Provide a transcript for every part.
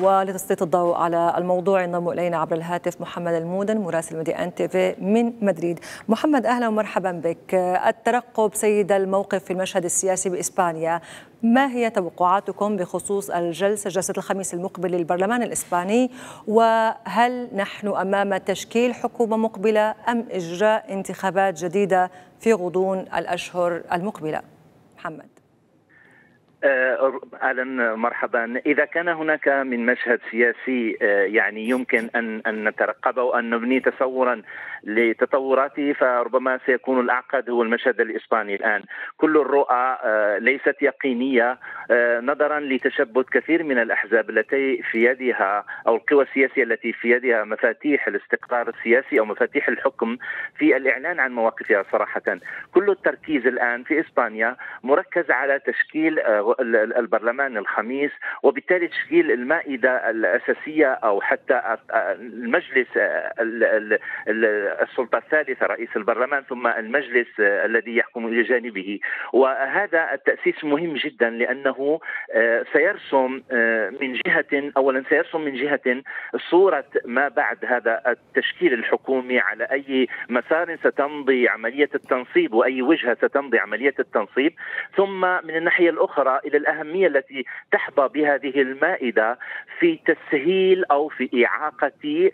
ولتسليط الضوء على الموضوع ينضم إلينا عبر الهاتف محمد المودن مراسل مدي إن تي في من مدريد. محمد أهلا ومرحبا بك. الترقب سيد الموقف في المشهد السياسي بإسبانيا ما هي توقعاتكم بخصوص الجلسة جلسة الخميس المقبل للبرلمان الإسباني وهل نحن أمام تشكيل حكومة مقبلة أم إجراء انتخابات جديدة في غضون الأشهر المقبلة؟ محمد أهلا مرحبا. إذا كان هناك من مشهد سياسي يعني يمكن أن أن نترقبه وأن نبني تصورا لتطوراته فربما سيكون الأعقد هو المشهد الإسباني الآن. كل الرؤى ليست يقينية. نظرا لتشبث كثير من الأحزاب التي في يدها أو القوى السياسية التي في يدها مفاتيح الاستقرار السياسي أو مفاتيح الحكم في الإعلان عن مواقفها صراحة. كل التركيز الآن في إسبانيا مركز على تشكيل البرلمان الخميس وبالتالي تشكيل المائدة الأساسية أو حتى المجلس السلطة الثالثة رئيس البرلمان ثم المجلس الذي يحكم إلى جانبه وهذا التأسيس مهم جدا لأنه سيرسم من جهة اولا سيرسم من جهة صورة ما بعد هذا التشكيل الحكومي على أي مسار ستمضي عملية التنصيب وأي وجهة ستمضي عملية التنصيب. ثم من الناحية الأخرى إلى الأهمية التي تحظى بهذه المائدة في تسهيل أو في إعاقة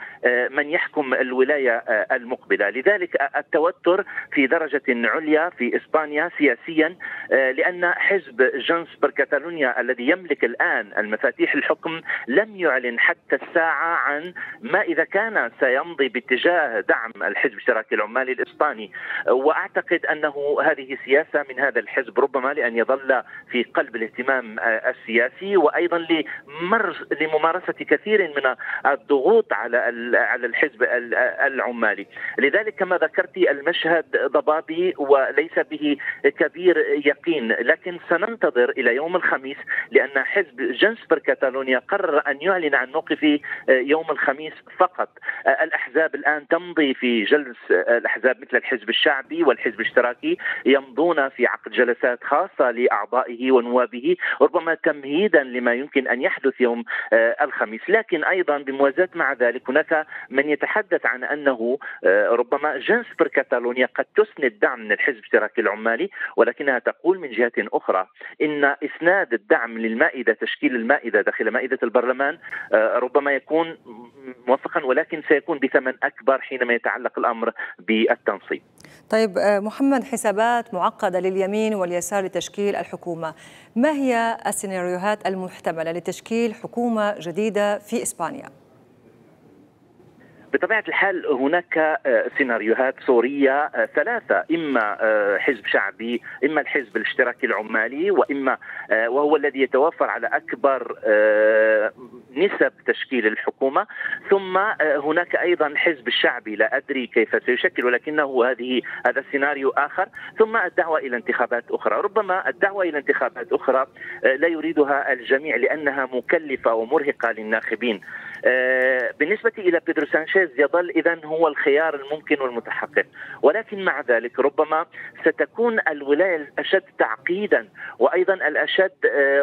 من يحكم الولاية المقبلة، لذلك التوتر في درجة عليا في إسبانيا سياسيا لأن حزب جنس بر كاتالونيا الذي يملك الآن المفاتيح الحكم لم يعلن حتى الساعة عن ما إذا كان سيمضي باتجاه دعم الحزب الاشتراكي العمالي الإسباني. وأعتقد أنه هذه سياسة من هذا الحزب ربما لأن يظل في قلب الاهتمام السياسي وأيضا لممارسة كثير من الضغوط على على الحزب العمالي، لذلك كما ذكرت المشهد ضبابي وليس به كبير يقين، لكن سننتظر إلى يوم الخميس لأن حزب جنسبر كاتالونيا قرر أن يعلن عن موقفه يوم الخميس فقط. الأحزاب الآن تمضي في جلس الأحزاب مثل الحزب الشعبي والحزب الاشتراكي يمضون في عقد جلسات خاصة لأعضائه ونوابه ربما تمهيدا لما يمكن أن يحدث يوم الخميس، لكن أيضا بموازاة مع ذلك هناك من يتحدث عن أنه ربما جنس بر كاتالونيا قد تسند دعم من الحزب الاشتراكي العمالي ولكنها تقول من جهة أخرى إن اسناد الدعم للمائدة تشكيل المائدة داخل مائدة البرلمان ربما يكون موفقا ولكن سيكون بثمن أكبر حينما يتعلق الأمر بالتنصيب. طيب محمد حسابات معقدة لليمين واليسار لتشكيل الحكومة، ما هي السيناريوهات المحتملة لتشكيل حكومة جديدة في إسبانيا؟ بطبيعة الحال هناك سيناريوهات سوريه ثلاثة إما حزب شعبي إما الحزب الاشتراكي العمالي وإما وهو الذي يتوفر على أكبر نسب تشكيل الحكومة. ثم هناك أيضا الحزب الشعبي لا أدري كيف سيشكل ولكنه هذه هذا السيناريو آخر. ثم الدعوة إلى انتخابات أخرى. ربما الدعوة إلى انتخابات أخرى لا يريدها الجميع لأنها مكلفة ومرهقة للناخبين. بالنسبة إلى بيدرو سانشيز يظل اذا هو الخيار الممكن والمتحقق. ولكن مع ذلك ربما ستكون الولاية الأشد تعقيدا وأيضا الأشد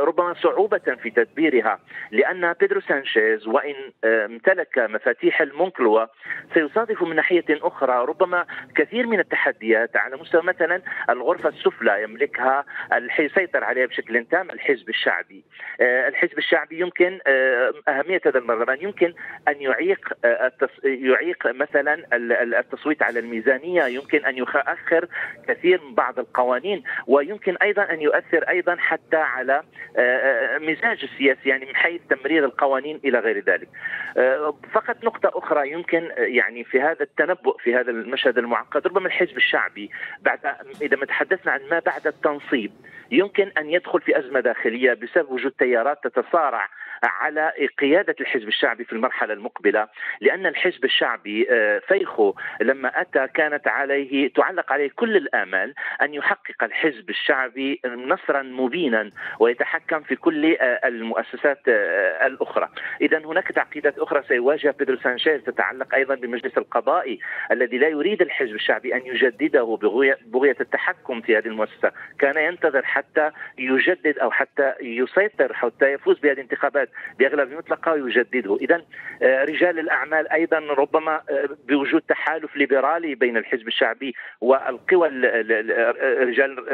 ربما صعوبة في تدبيرها لأن بيدرو سانشيز وإن امتلك مفاتيح المنكلوة سيصادف من ناحية أخرى. ربما كثير من التحديات على مستوى مثلا الغرفة السفلى يملكها يسيطر عليها بشكل تام الحزب الشعبي. الحزب الشعبي يمكن أهمية هذا البرلمان يمكن أن يعيق يعيق مثلا التصويت على الميزانية يمكن أن يؤخر كثير من بعض القوانين ويمكن أيضا أن يؤثر أيضا حتى على مزاج السياسي يعني من حيث تمرير القوانين إلى غير ذلك. فقط نقطة أخرى يمكن يعني في هذا التنبؤ في هذا المشهد المعقد ربما الحزب الشعبي بعد إذا ما تحدثنا عن ما بعد التنصيب يمكن أن يدخل في أزمة داخلية بسبب وجود تيارات تتصارع على قيادة الحزب الشعبي في المرحلة المقبلة لأن الحزب الشعبي فيخو لما أتى كانت عليه تعلق عليه كل الآمال أن يحقق الحزب الشعبي نصرا مبينا ويتحكم في كل المؤسسات الأخرى. إذا هناك تعقيدات أخرى سيواجه بيدرو سانشيز تتعلق أيضا بالمجلس القضائي الذي لا يريد الحزب الشعبي أن يجدده بغية التحكم في هذه المؤسسة. كان ينتظر حتى يجدد أو حتى يسيطر حتى يفوز بهذه الانتخابات. يؤكد باغلبيه مطلقه ويجدده، اذا رجال الأعمال أيضا ربما بوجود تحالف ليبرالي بين الحزب الشعبي والقوى رجال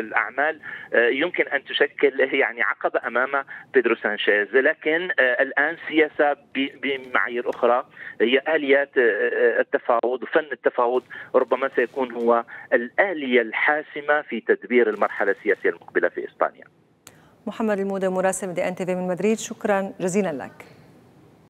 الأعمال يمكن أن تشكل يعني عقبة أمام بيدرو سانشيز، لكن الآن سياسة بمعايير أخرى هي آليات التفاوض وفن التفاوض ربما سيكون هو الآلية الحاسمة في تدبير المرحلة السياسية المقبلة في إسبانيا. محمد المودة مراسل دي ان تي في من مدريد شكرا جزيلا لك.